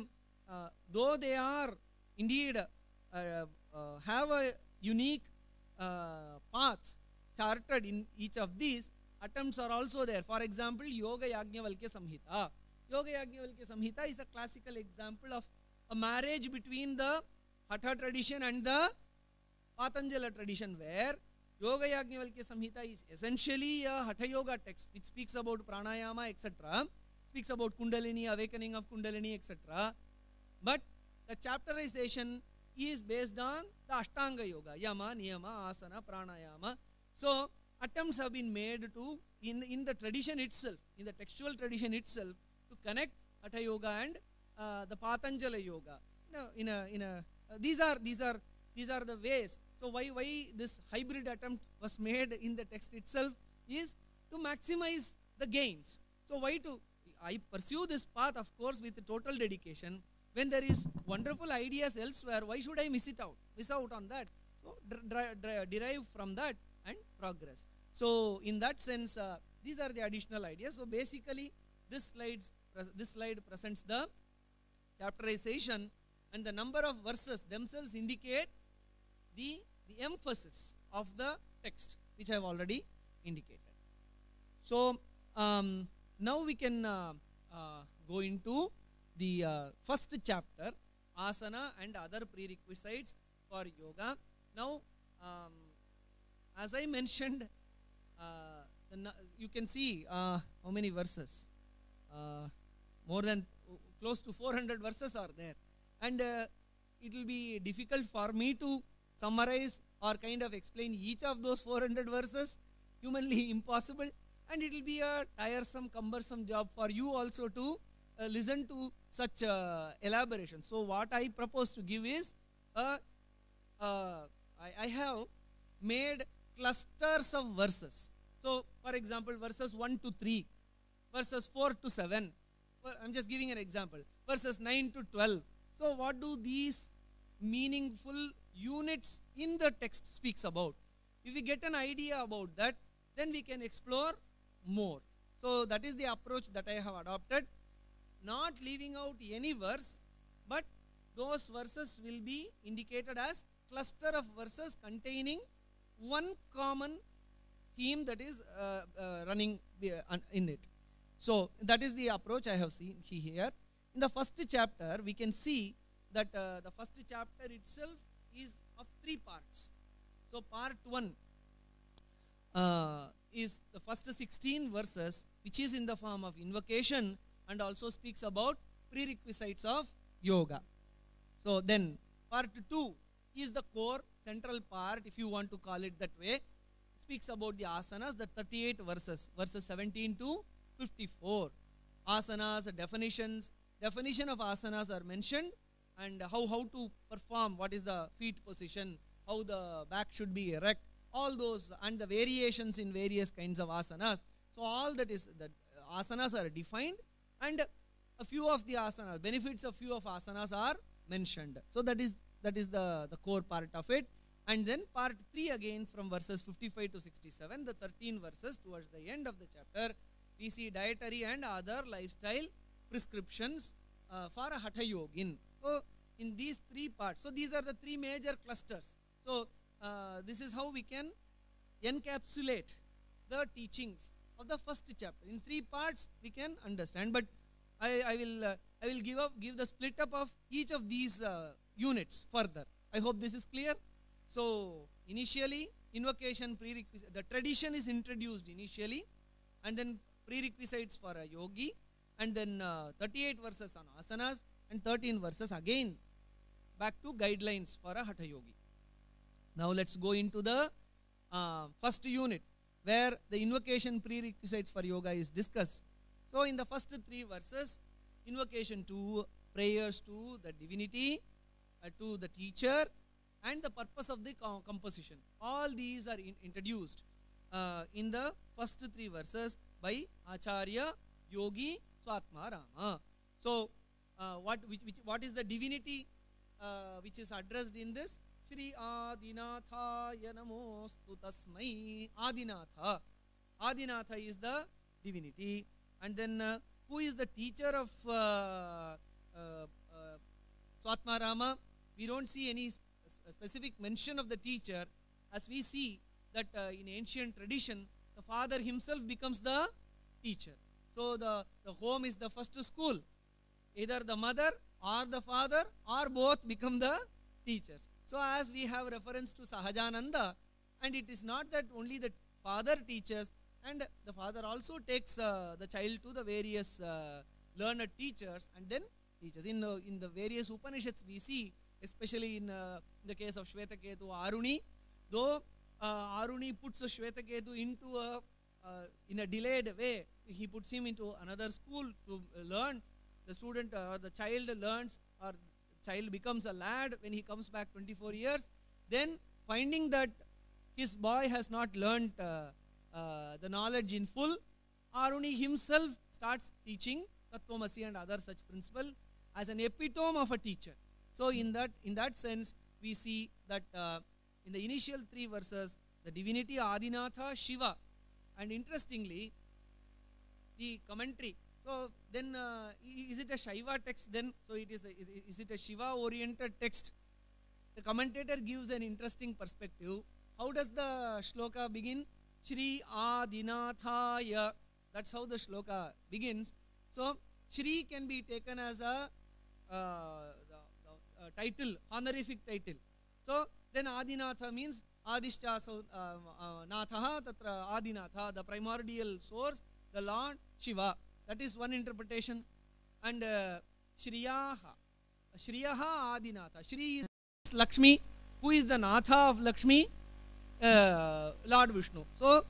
uh, though they are indeed uh, uh, have a unique uh, path charted in each of these attempts are also there. For example yoga yagnavalkya samhita yoga Yajnavalkya Samhita is a classical example of a marriage between the Hatha tradition and the Patanjala tradition where yoga Yajnavalkya Samhita is essentially a Hatha yoga text which speaks about pranayama etcetera speaks about kundalini awakening of kundalini etcetera but the chapterisation is based on the Ashtanga yoga yama niyama asana pranayama so attempts have been made to in in the tradition itself in the textual tradition itself connect Hatha Yoga and uh, the Patanjala Yoga. You know, in a, in a, uh, these are, these are, these are the ways. So why, why this hybrid attempt was made in the text itself is to maximize the gains. So why to, I pursue this path, of course, with total dedication. When there is wonderful ideas elsewhere, why should I miss it out? Miss out on that. So derive from that and progress. So in that sense, uh, these are the additional ideas. So basically, this slides this slide presents the chapterization and the number of verses themselves indicate the, the emphasis of the text, which I have already indicated. So um, now we can uh, uh, go into the uh, first chapter, asana and other prerequisites for yoga. Now, um, as I mentioned, uh, you can see uh, how many verses. Uh, more than close to 400 verses are there, and it will be difficult for me to summarize or kind of explain each of those 400 verses. Humanly impossible, and it will be a tiresome, cumbersome job for you also to uh, listen to such uh, elaboration. So, what I propose to give is, uh, I, I have made clusters of verses. So, for example, verses 1 to 3, verses 4 to 7. I'm just giving an example. Verses 9 to 12. So, what do these meaningful units in the text speaks about? If we get an idea about that, then we can explore more. So, that is the approach that I have adopted. Not leaving out any verse, but those verses will be indicated as cluster of verses containing one common theme that is uh, uh, running in it. So that is the approach I have seen here. In the first chapter, we can see that uh, the first chapter itself is of three parts. So part one uh, is the first 16 verses, which is in the form of invocation and also speaks about prerequisites of yoga. So then part two is the core central part, if you want to call it that way, speaks about the asanas, the 38 verses, verses 17 to 54. Asanas, definitions, definition of asanas are mentioned and how, how to perform, what is the feet position, how the back should be erect, all those and the variations in various kinds of asanas. So all that is, the asanas are defined and a few of the asanas, benefits of few of asanas are mentioned. So that is that is the, the core part of it. And then part 3 again from verses 55 to 67, the 13 verses towards the end of the chapter, we see dietary and other lifestyle prescriptions uh, for a Hatha Yogin. So, in these three parts, so these are the three major clusters. So, uh, this is how we can encapsulate the teachings of the first chapter. In three parts, we can understand. But I, I will, uh, I will give up, give the split up of each of these uh, units further. I hope this is clear. So initially invocation prerequisite, the tradition is introduced initially and then prerequisites for a yogi and then uh, 38 verses on asanas and 13 verses again back to guidelines for a hatha yogi. Now let's go into the uh, first unit where the invocation prerequisites for yoga is discussed. So in the first three verses, invocation to prayers to the divinity, uh, to the teacher, and the purpose of the composition. All these are in, introduced uh, in the first three verses by Acharya Yogi Swatma Rama. So, uh, what, which, which, what is the divinity uh, which is addressed in this? Shri Adinathaya Namostu Tasmai Adinatha. Adinatha is the divinity. And then uh, who is the teacher of uh, uh, uh Swatma Rama? We don't see any specific mention of the teacher as we see that uh, in ancient tradition the father himself becomes the teacher. So the, the home is the first school. Either the mother or the father or both become the teachers. So as we have reference to Sahajananda and it is not that only the father teaches and the father also takes uh, the child to the various uh, learned teachers and then teaches. In, uh, in the various Upanishads we see especially in, uh, in the case of Shvetaketu Aruni. Though uh, Aruni puts Shvetaketu into a uh, in a delayed way, he puts him into another school to learn. The student or the child learns or child becomes a lad when he comes back 24 years. Then finding that his boy has not learnt uh, uh, the knowledge in full, Aruni himself starts teaching Tattvamasi and other such principle as an epitome of a teacher. So in that in that sense, we see that uh, in the initial three verses, the divinity Adinatha Shiva, and interestingly, the commentary. So then, uh, is it a Shiva text? Then, so it is. A, is it a Shiva-oriented text? The commentator gives an interesting perspective. How does the shloka begin? Shri Adinathaya. That's how the shloka begins. So Shri can be taken as a uh, the, uh, title, honorific title. So then Adinatha means Adishcha um, uh, uh, Nathaha, Tatra Adinatha, the primordial source, the Lord Shiva. That is one interpretation. And uh, Shriyaha, Shriyaha Adinatha. Shri is Lakshmi. Who is the Natha of Lakshmi? Uh, Lord Vishnu. So,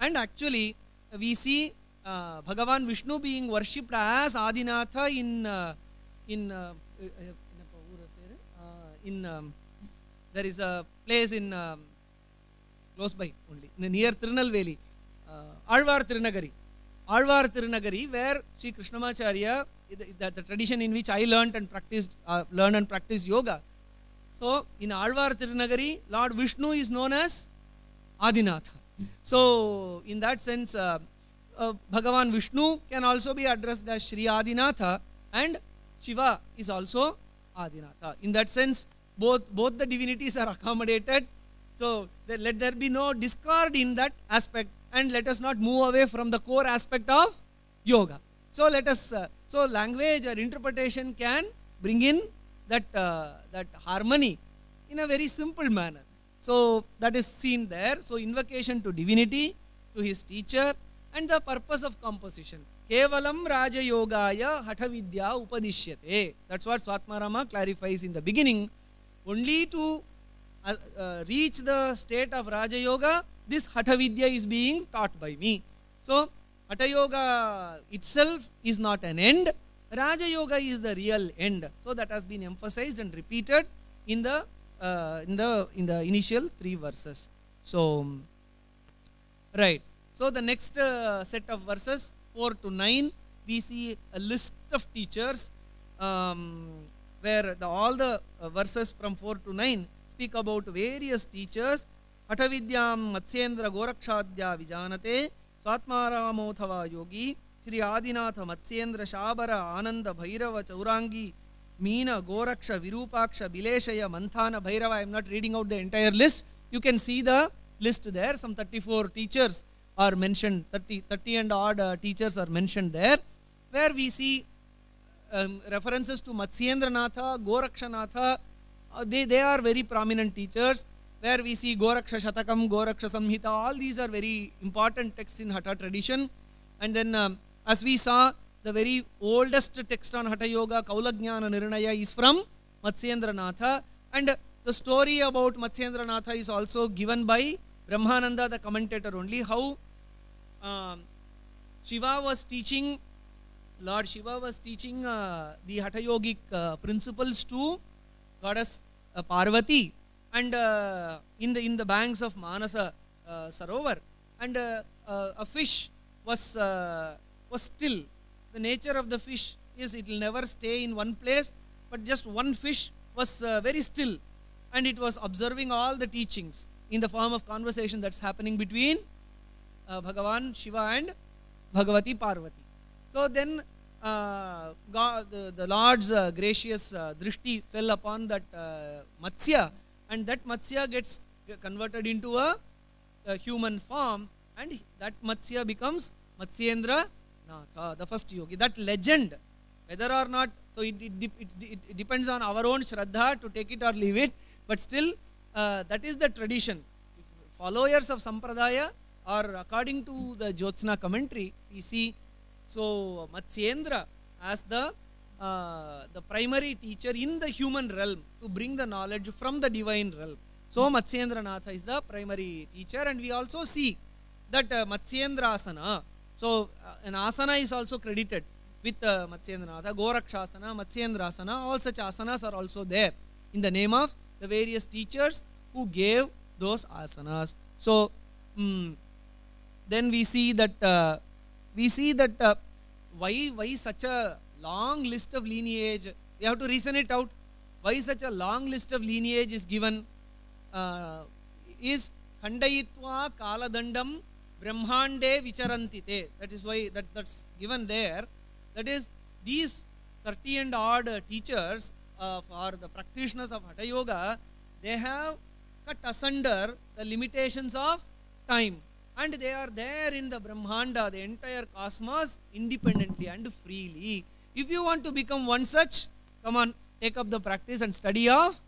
and actually, we see uh, Bhagavan Vishnu being worshipped as Adinatha in uh, in uh, in there is a place in um, close by only near Tirunelveli, uh, Alvar Tirunagari. Alvar Tirunagari, where Sri Krishnamacharya, the, the, tradition in which I learnt and practiced, uh, learn and practice yoga. So in Alvar Tirunagari, Lord Vishnu is known as Adinatha. So in that sense, uh, uh, Bhagavan Vishnu can also be addressed as Sri Adinatha and Shiva is also Adinatha. In that sense, both, both the divinities are accommodated. So let there be no discord in that aspect and let us not move away from the core aspect of yoga. So let us, uh, so language or interpretation can bring in that, uh, that harmony in a very simple manner. So that is seen there. So invocation to divinity, to his teacher, and the purpose of composition. Kevalam Raja Yogaya Hathavidya Upadishyate. That's what Swatmarama clarifies in the beginning. Only to uh, uh, reach the state of Raja Yoga, this Hatha Vidya is being taught by me. So, Hatha Yoga itself is not an end. Raja Yoga is the real end. So that has been emphasized and repeated in the uh, in the in the initial three verses. So, right. So the next uh, set of verses four to nine, we see a list of teachers um, where the, all the uh, verses from 4 to 9 speak about various teachers. Hatavidyam Matsyendra Gorakshadya Vijanate, Swatmaramothava Yogi, Sri Adinatha Matsyendra Shabara Ananda Bhairava Chaurangi, Meena Goraksha Virupaksha Bileshaya Manthana Bhairava. I am not reading out the entire list. You can see the list there. Some 34 teachers are mentioned, 30, 30 and odd uh, teachers are mentioned there, where we see um, references to Matsyendranatha, Gorakshanatha, uh, they, they are very prominent teachers. Where we see Goraksha Shatakam, Goraksha Samhita, all these are very important texts in Hatha tradition. And then, um, as we saw, the very oldest text on Hatha Yoga, Kaulajnana Nirnaya, is from Matsyendranatha. And the story about Matsyendranatha is also given by Brahmananda, the commentator only, how um, Shiva was teaching Lord Shiva was teaching uh, the Hatha Yogic uh, principles to goddess uh, Parvati and uh, in the in the banks of Manasa uh, Sarovar and uh, a fish was was still the nature of the fish is it will never stay in one place but just one fish was very still and it was observing all the teachings in the form of conversation that's happening between Bhagavan Shiva and Bhagavati Parvati. So then uh, God, the, the Lord's uh, gracious uh, drishti fell upon that uh, Matsya and that Matsya gets converted into a, a human form and that Matsya becomes Matsyendra Natha, the first yogi. That legend, whether or not, so it, it, it, it, depends on our own Shraddha to take it or leave it, but still uh, that is the tradition. Followers of Sampradaya or according to the Jyotsna commentary, we see so Matsyendra as the uh, the primary teacher in the human realm to bring the knowledge from the divine realm. So Matsyendra Natha is the primary teacher, and we also see that uh, Matsyendra asana. So uh, an asana is also credited with uh, Matsyendra asana, Gorakshasana, Matsyendra asana. All such asanas are also there in the name of the various teachers who gave those asanas. So mm, then we see that uh, we see that uh, why why such a long list of lineage we have to reason it out. Why such a long list of lineage is given? Uh, is khandayitva kaladandam brahmande vicharantite that is why that that's given there. That is these 30 and odd teachers uh, for the practitioners of hatha yoga they have cut asunder the limitations of time and they are there in the brahmanda the entire cosmos independently and freely. If you want to become one such come on take up the practice and study of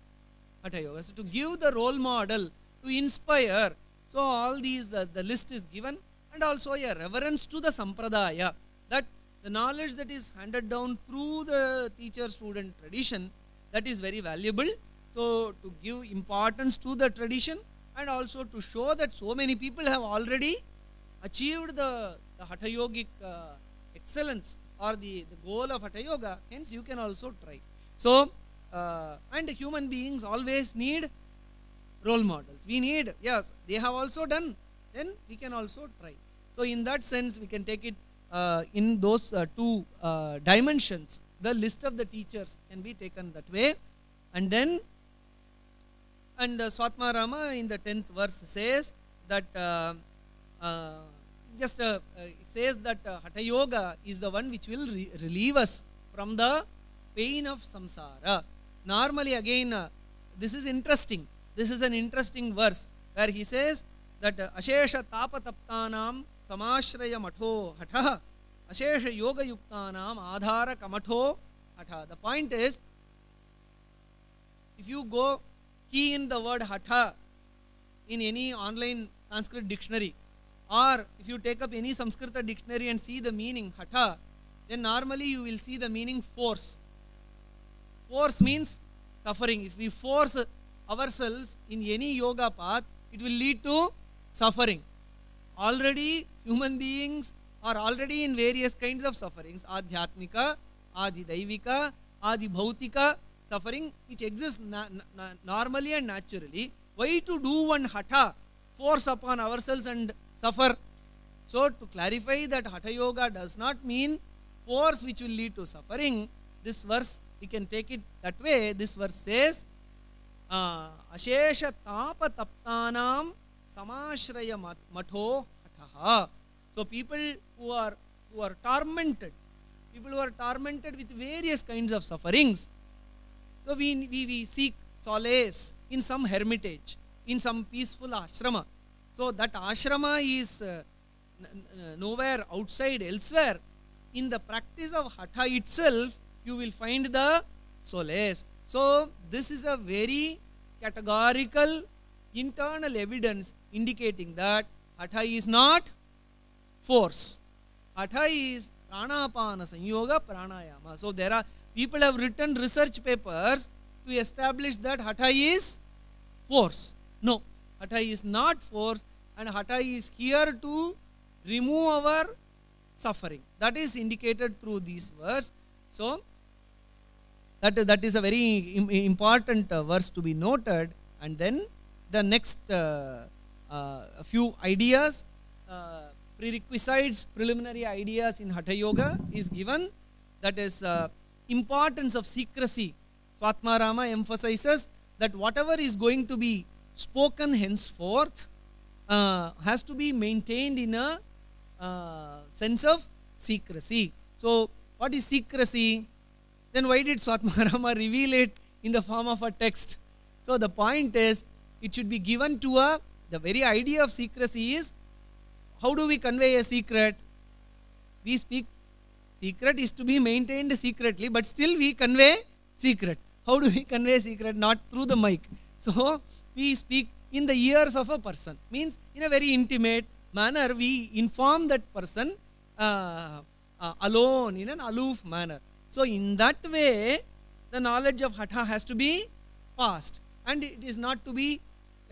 hatha yoga. So to give the role model to inspire so all these uh, the list is given. And also a reverence to the sampradaya that the knowledge that is handed down through the teacher student tradition that is very valuable. So to give importance to the tradition and also to show that so many people have already achieved the, the hatha yogic uh, excellence or the, the goal of hatha yoga. Hence you can also try. So uh, and human beings always need role models. We need yes they have also done then we can also try. So in that sense we can take it uh, in those uh, two uh, dimensions. The list of the teachers can be taken that way. And then and uh, Swatmarama in the 10th verse says that uh, uh, just uh, says that Hatha Yoga is the one which will re- relieve us from the pain of samsara. Normally, again, this is interesting. This is an interesting verse where he says that Ashesha Tapataptanam Samashraya Matho Hatha Ashesha Yoga Yuktanam Adhara Kamatho Hatha. The point is, if you go key in the word hatha in any online Sanskrit dictionary, or if you take up any Sanskrita dictionary and see the meaning hatha, then normally you will see the meaning force. Force means suffering. If we force ourselves in any yoga path, it will lead to suffering. Already human beings are already in various kinds of sufferings, adhyatmika, adhidaivika, adhibhautika, suffering which exists na- na- normally and naturally. Why to do one hatha, force upon ourselves and suffer? So, to clarify that hatha yoga does not mean force which will lead to suffering, this verse we can take it that way. This verse says, uh, Ashesha tapa taptanam samashraya mat- matho hataha. So, people who are who are tormented, people who are tormented with various kinds of sufferings, so we, we, we seek solace in some hermitage, in some peaceful ashrama. So that ashrama is uh, n- nowhere outside, elsewhere. In the practice of hatha itself, you will find the solace. So this is a very categorical internal evidence indicating that hatha is not force. Hatha is pranapana sanyoga pranayama. So there are people have written research papers to establish that hatha is force. No, hatha is not force and hatha is here to remove our suffering. That is indicated through these verse. So that, that is a very important uh, verse to be noted and then the next uh, uh, few ideas uh, prerequisites preliminary ideas in hatha yoga is given that is uh, importance of secrecy swatmarama emphasizes that whatever is going to be spoken henceforth uh, has to be maintained in a uh, sense of secrecy so what is secrecy then why did Swatmarama reveal it in the form of a text? So the point is, it should be given to a, the very idea of secrecy is, how do we convey a secret? We speak, secret is to be maintained secretly, but still we convey secret. How do we convey secret? Not through the mic. So we speak in the ears of a person, means in a very intimate manner, we inform that person uh, uh, alone in an aloof manner. So in that way, the knowledge of hatha has to be passed, and it is not to be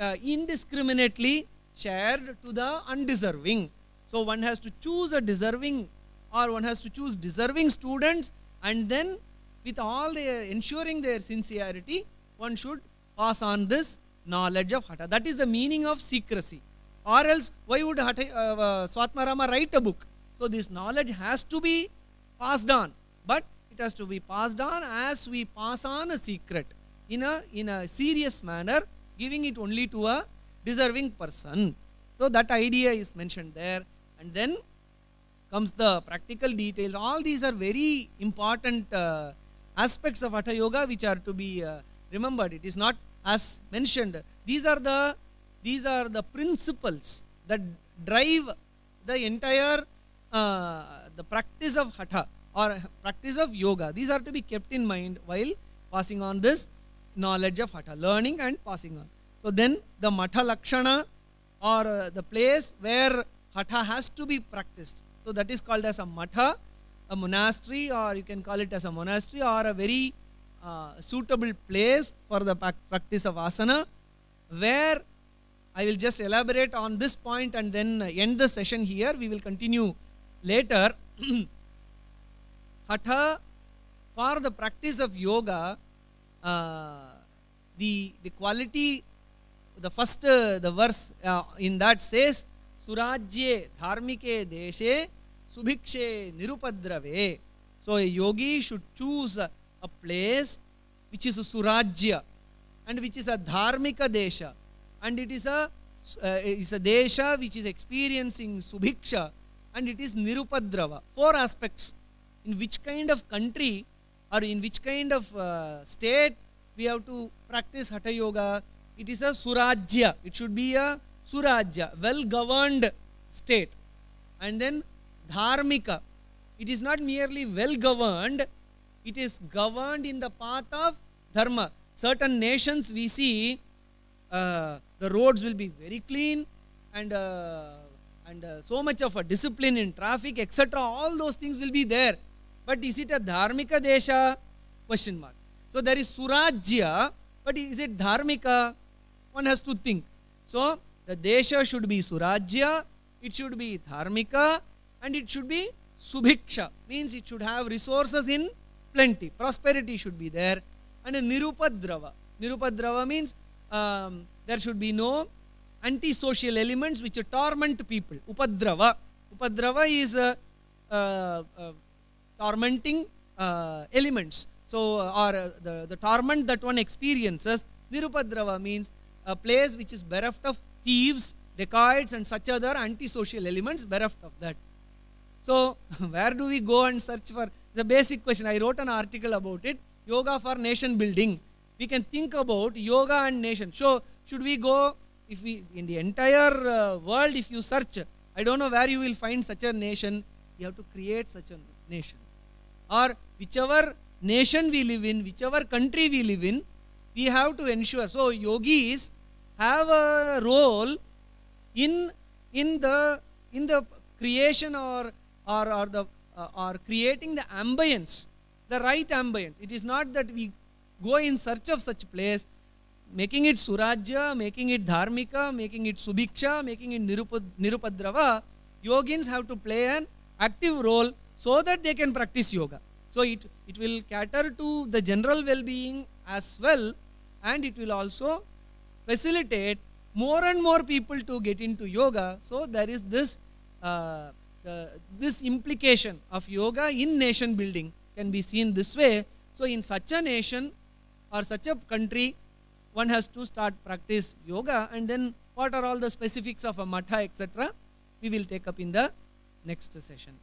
uh, indiscriminately shared to the undeserving. So one has to choose a deserving or one has to choose deserving students and then with all their ensuring their sincerity, one should pass on this knowledge of Hatha. That is the meaning of secrecy. Or else, why would Hatha, uh, uh, Swatmarama write a book? So this knowledge has to be passed on, but it has to be passed on as we pass on a secret in a in a serious manner, giving it only to a deserving person. So that idea is mentioned there, and then comes the practical details. All these are very important uh, aspects of Hatha Yoga which are to be uh, remembered. It is not as mentioned. These are the these are the principles that drive the entire uh, the practice of Hatha or practice of yoga. These are to be kept in mind while passing on this knowledge of Hatha, learning and passing on. So then the Matha Lakshana or uh, the place where Hatha has to be practiced. So that is called as a Matha, a monastery or you can call it as a monastery or a very uh, suitable place for the practice of asana where I will just elaborate on this point and then end the session here. We will continue later. Hatha for the practice of yoga, uh, the, the quality, the first, uh, the verse uh, in that says, Surajye dharmike deshe subhikshe nirupadrave. So a yogi should choose a, place which is a Surajya and which is a dharmika desha and it is a uh, is a desha which is experiencing subhiksha and it is nirupadrava. Four aspects in which kind of country or in which kind of uh, state we have to practice hatha yoga. It is a surajya. It should be a surajya, well governed state. And then dharmika. It is not merely well governed, it is governed in the path of dharma. Certain nations we see uh, the roads will be very clean and uh, and uh, so much of a discipline in traffic etc all those things will be there. But is it a dharmika desha? Question mark. So there is surajya but is it dharmika? One has to think. So the desha should be surajya it should be dharmika and it should be subhiksha means it should have resources in plenty prosperity should be there and a nirupadrava nirupadrava means um, there should be no antisocial elements which torment people. Upadrava. Upadrava is uh, uh, uh, tormenting elements. So, uh, or uh, the, the torment that one experiences. Nirupadrava means a place which is bereft of thieves, dacoits, and such other antisocial elements, bereft of that. So, where do we go and search for the basic question? I wrote an article about it yoga for nation building. We can think about yoga and nation. So, should we go if we in the entire uh, world if you search i don't know where you will find such a nation you have to create such a nation or whichever nation we live in whichever country we live in we have to ensure so yogis have a role in in the in the creation or or, or the uh, or creating the ambience the right ambience it is not that we go in search of such place making it surajya, making it dharmika, making it subhiksha, making it nirupad, nirupadrava, yogins have to play an active role so that they can practice yoga. So it, it will cater to the general well-being as well and it will also facilitate more and more people to get into yoga. So there is this, uh, the, this implication of yoga in nation building can be seen this way. So in such a nation or such a country, one has to start practice yoga and then what are all the specifics of a matha etc we will take up in the next session